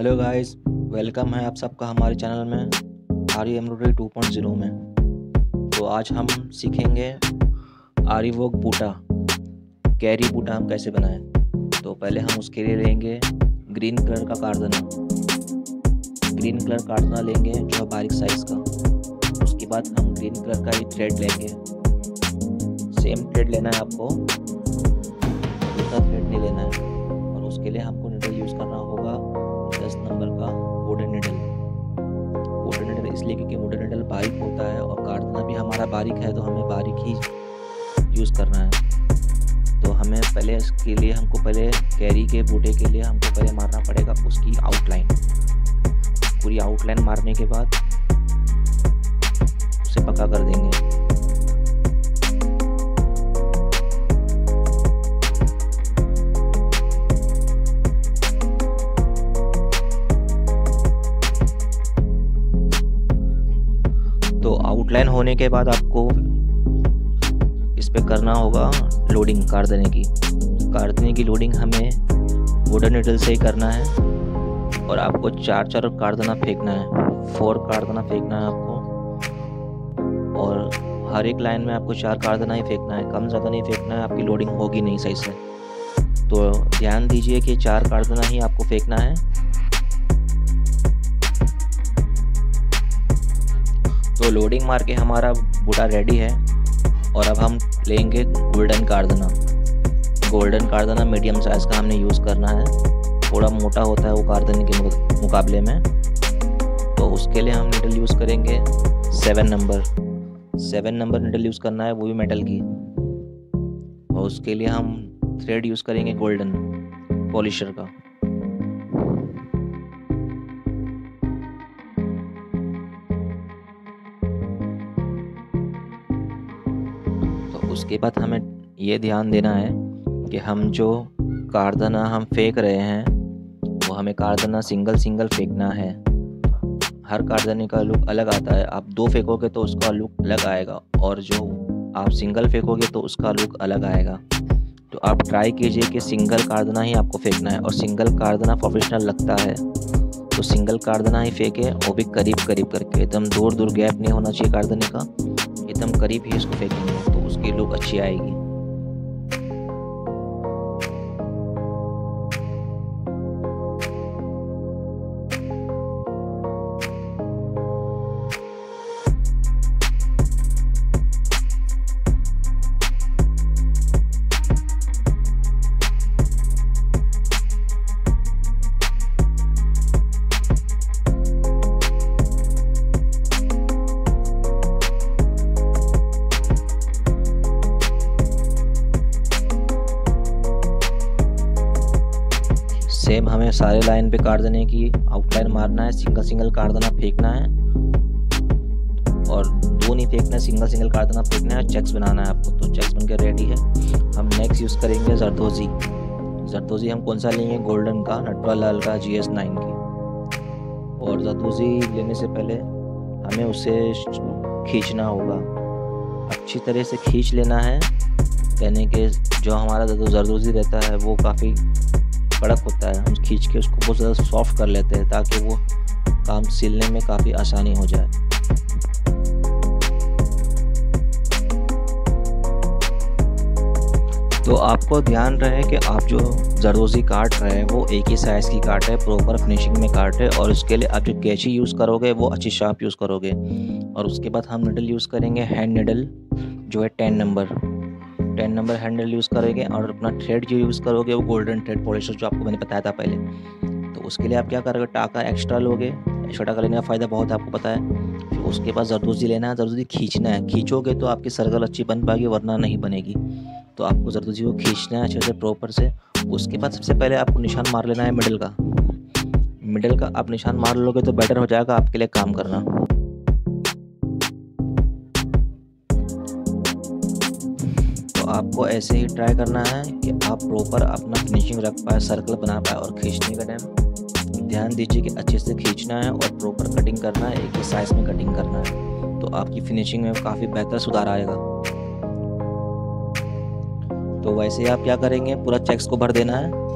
Hello guys, welcome है आप सबका हमारे चैनल में आरी एम्ब्रॉयडरी टू पॉइंट ज़ीरो में। तो आज हम सीखेंगे आरी वोक बूटा, कैरी बूटा हम कैसे बनाएँ। तो पहले हम उसके लिए लेंगे ग्रीन कलर का कारदना ग्रीन कलर कारदना लेंगे जो है बारीक साइज़ का। उसके बाद हम ग्रीन कलर का ही थ्रेड लेंगे। सेम थ्रेड लेना है आपको थ्रेड नहीं लेना है। और उसके लिए हमको बारीक होता है और काटना भी हमारा बारीक है तो हमें बारीक ही यूज़ करना है। तो हमें पहले इसके लिए, हमको पहले कैरी के बूटे के लिए हमको पहले मारना पड़ेगा उसकी आउटलाइन पूरी आउटलाइन मारने के बाद उसे पका कर देंगे। आउटलाइन होने के बाद आपको इस पर करना होगा लोडिंग कारदने की। कारदने की लोडिंग हमें वुडन निडल से ही करना है और आपको चार चार कारदना फेंकना है। फोर कारदना फेंकना है आपको। और हर एक लाइन में आपको चार कारदना ही फेंकना है। कम ज़्यादा नहीं फेंकना है, आपकी लोडिंग होगी नहीं सही से। तो ध्यान दीजिए कि चार कारदना ही आपको फेंकना है। तो लोडिंग मार के हमारा बूटा रेडी है। और अब हम लेंगे गोल्डन कारदना गोल्डन कारदना मीडियम साइज़ का हमने यूज़ करना है। थोड़ा मोटा होता है वो कारदने के मुकाबले में। तो उसके लिए हम निडल यूज़ करेंगे seven number seven number needle use करना है, वो भी मेटल की। और उसके लिए हम थ्रेड यूज़ करेंगे गोल्डन पॉलिशर का। उसके बाद हमें ये ध्यान देना है कि हम जो कारदाना हम फेंक रहे हैं, वो हमें कारदाना सिंगल सिंगल फेंकना है। हर कारदने का लुक अलग आता है। आप दो फेंकोगे तो उसका लुक अलग आएगा और जो आप सिंगल फेंकोगे तो उसका लुक अलग आएगा। तो आप ट्राई कीजिए कि सिंगल कारदाना ही आपको फेंकना है और सिंगल कारदना प्रोफेशनल लगता है तो सिंगल कारदाना ही फेंके वो भी करीब करीब करके। एकदम दूर दूर गैप नहीं होना चाहिए कारदने का, एकदम करीब ही इसको फेंकेंगे तो उसकी लुक अच्छी आएगी। सेम हमें सारे लाइन पे काट देने की आउटलाइन मारना है सिंगल सिंगल काट देना, फेंकना है। और दो नहीं फेंकना है सिंगल सिंगल काट देना, फेंकना है चेक्स बनाना है आपको। तो चेक्स बनकर रेडी है। हम नेक्स्ट यूज़ करेंगे जरदोजी जरदोजी हम कौन सा लेंगे? गोल्डन का नटवा लाल का जी एस नाइन की। और जरदोजी लेने से पहले हमें उसे खींचना होगा। अच्छी तरह से खींच लेना है। यानी कि जो हमारा जरदोजी रहता है, वो काफ़ी कड़क होता है। हम खींच के उसको बहुत ज़्यादा सॉफ्ट कर लेते हैं ताकि वो काम सिलने में काफ़ी आसानी हो जाए। तो आपको ध्यान रहे कि आप जो जरदोजी काट रहे हैं, वो एक ही साइज़ की काट है प्रॉपर फिनिशिंग में काट है और उसके लिए आप जो कैची यूज़ करोगे, वो अच्छी शार्प यूज़ करोगे। और उसके बाद हम निडल यूज़ करेंगे हैंड निडल जो है ten number ten number handle use करोगे और अपना थ्रेड जो यूज़ करोगे वो गोल्डन थ्रेड पॉलिशर जो आपको मैंने बताया था पहले। तो उसके लिए आप क्या करोगे, टाका एक्स्ट्रा लोगे। एक्स्ट्रा टाका लेने का फ़ायदा बहुत है, आपको पता है। फिर उसके बाद जरदोजी लेना है, जरदोजी खींचना है। खींचोगे तो आपकी सर्कल अच्छी बन पाएगी, वरना नहीं बनेगी। तो आपको जरदोजी को खींचना है अच्छे से प्रॉपर से। उसके बाद सबसे पहले आपको निशान मार लेना है मिडल का। मिडल का आप निशान मार लोगे तो बेटर हो जाएगा आपके लिए काम करना। आपको ऐसे ही ट्राई करना है कि आप प्रॉपर अपना फिनिशिंग रख पाए सर्कल बना पाए और खींचने का टाइम ध्यान दीजिए कि अच्छे से खींचना है और प्रॉपर कटिंग करना है, एक ही साइज़ में कटिंग करना है तो आपकी फिनिशिंग में काफ़ी बेहतर सुधार आएगा। तो वैसे ही आप क्या करेंगे, पूरा चेक्स को भर देना है।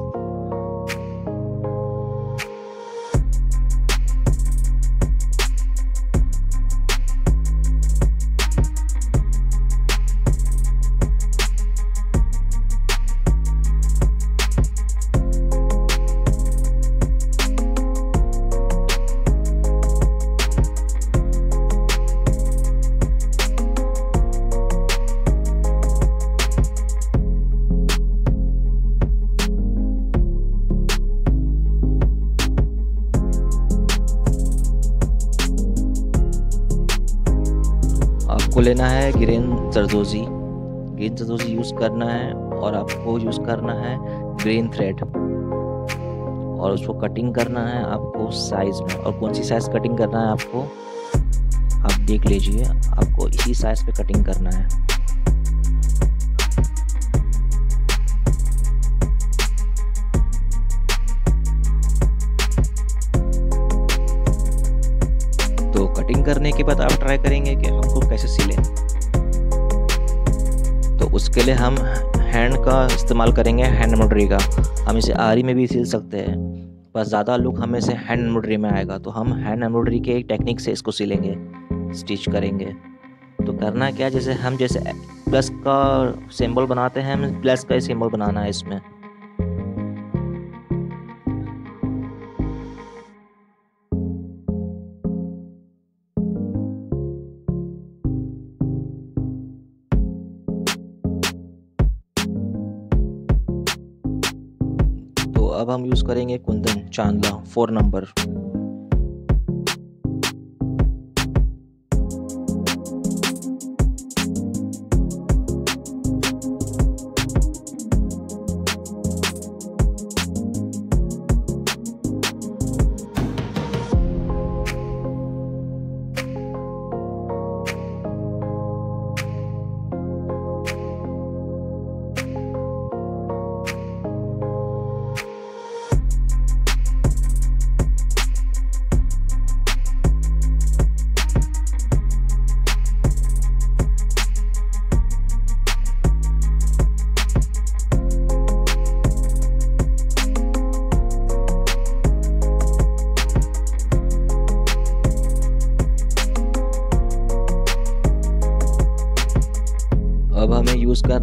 आपको लेना है green zardozi. Green zardozi use करना है और आपको यूज़ करना है ग्रीन थ्रेड। और उसको कटिंग करना है आपको साइज़ में। और कौन सी साइज़ कटिंग करना है आपको? आप देख लीजिए, आपको इसी साइज़ पे कटिंग करना है। कटिंग करने के बाद आप ट्राई करेंगे कि हमको कैसे सिलें। तो उसके लिए हम हैंड का इस्तेमाल करेंगे, हैंड एम्ब्रॉयडरी का। हम इसे आरी में भी सिल सकते हैं, पर ज़्यादा लुक हमें से हैंड एम्ब्रॉयडरी में आएगा। तो हम हैंड एम्ब्रॉयडरी के एक टेक्निक से इसको सिलेंगे, स्टिच करेंगे। तो करना क्या, जैसे हम जैसे प्लस का सिंबल बनाते हैं, हमें प्लस का ही सिंबल बनाना है इसमें। अब हम यूज़ करेंगे कुंदन चांदला फोर नंबर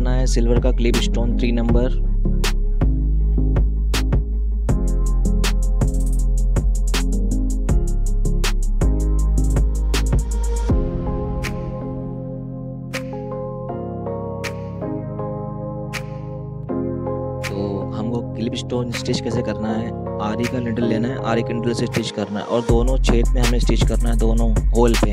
करना है। सिल्वर का clip stone three number clip stone stitch कैसे करना है? आरी का निडल लेना है, आरी के निडल से स्टिच करना है। और दोनों छेद में हमें स्टिच करना है, दोनों होल पे।